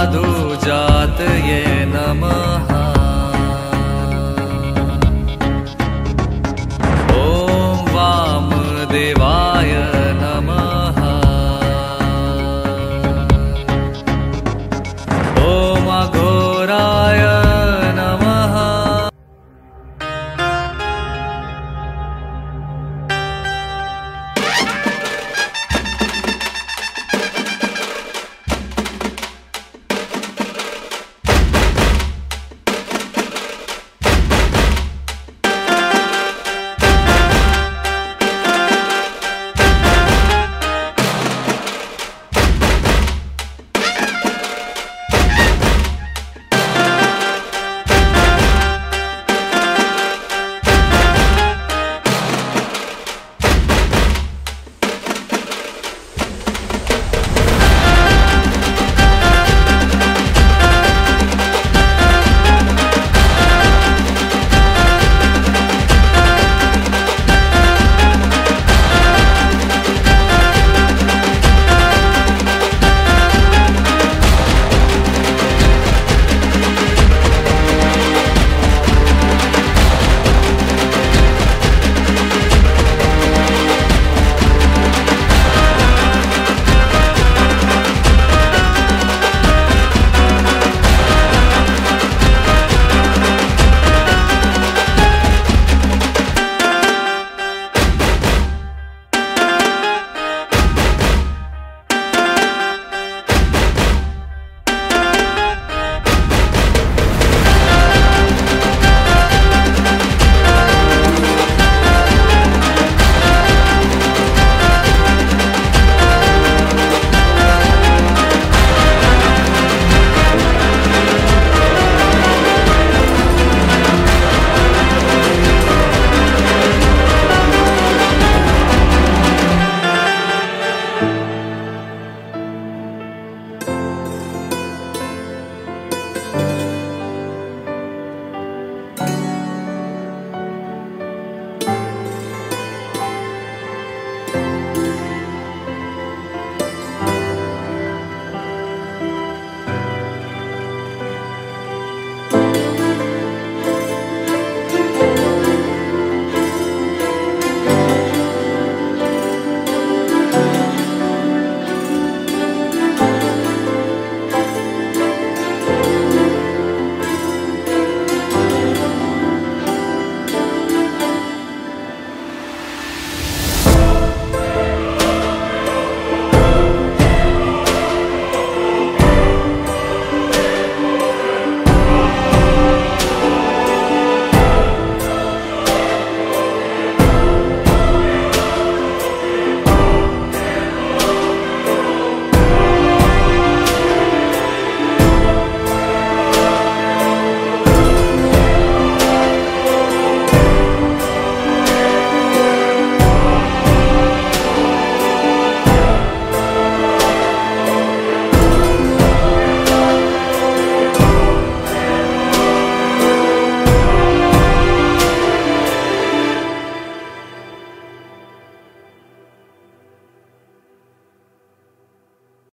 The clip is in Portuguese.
lado.